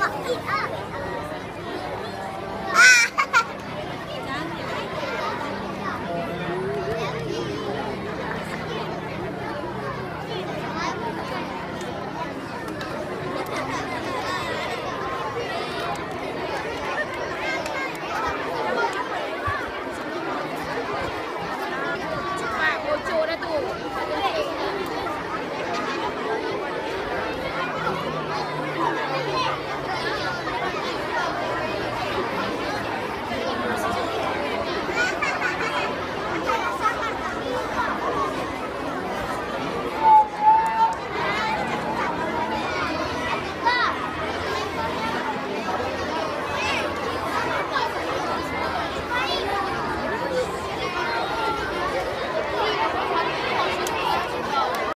一第二